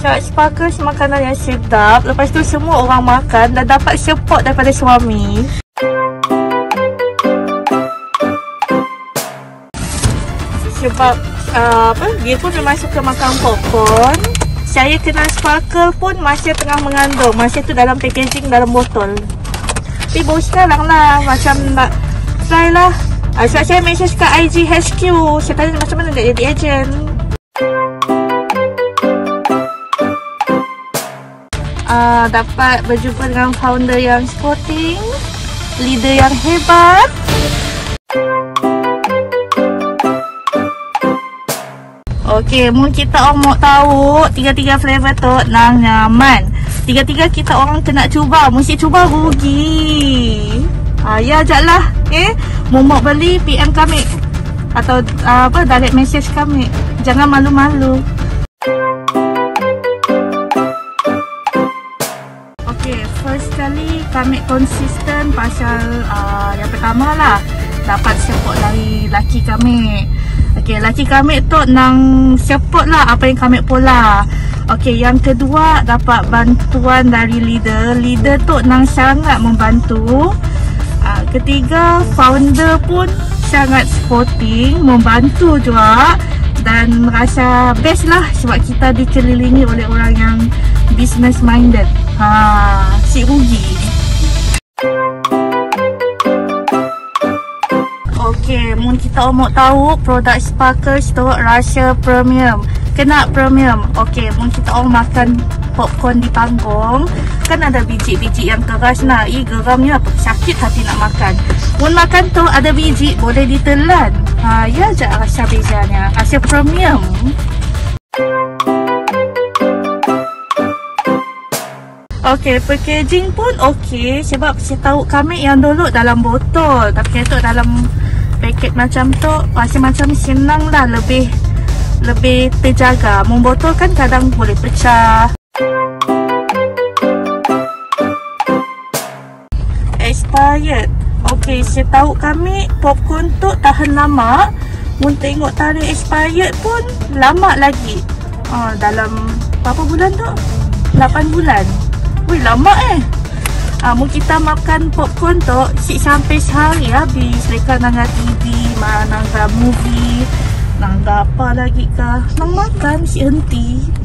Shark Sparkles makanan yang sedap. Lepas tu semua orang makan dan dapat support daripada suami. Sebab uh, apa dia pun memang suka makan popcorn. Saya kenal Sparkle pun masa tengah mengandung. Masa tu dalam packaging dalam botol. Tapi baru sekarang lah macam nak try lah. Uh, sebab saya message kat IG HQ. Saya tanya macam mana nak jadi agent. Uh, dapat berjumpa dengan founder yang sporting, leader yang hebat. Okey, mungkin kita orang mau tahu tiga-tiga flavor tu nang nyaman. Tiga-tiga kita orang kena cuba, mesti cuba rugi. Ah ya jaklah. Eh, mau mau beli PM kami atau uh, apa direct message kami. Jangan malu-malu. Kali kami konsisten pasal uh, yang pertama lah dapat support dari laki kami. Okey, laki kami tu nang support lah apa yang kami pula. Okey, yang kedua dapat bantuan dari leader. Leader tu nang sangat membantu. Uh, ketiga, founder pun sangat supporting, membantu juga dan rasa best lah sebab kita dikelilingi oleh orang yang business minded. Ha, si rugi. Okey, mun kita mau tahu produk Sparkles tu rasa premium. Kena premium. Okey, mun kita orang makan popcorn di panggung, kan ada biji-biji yang keras nak. Ih, geramnya apa? Sakit hati nak makan. Mun makan tu ada biji, boleh ditelan. Ha, ya je rasa bezanya. Rasa premium. Okey, packaging pun okey sebab saya tahu kami yang dulu dalam botol tapi itu dalam paket macam tu rasa macam senang lah lebih lebih terjaga. Membotol kan kadang boleh pecah. Expired. Ok saya tahu kami popcorn tu tahan lama. Mun tengok tarikh expired pun lama lagi. Uh, dalam berapa bulan tu? 8 bulan. Wih lama eh uh, kita makan popcorn tu Si sampai sehari habis. Mereka nak TV Mana nak movie Nak apa lagi ke Nak makan si henti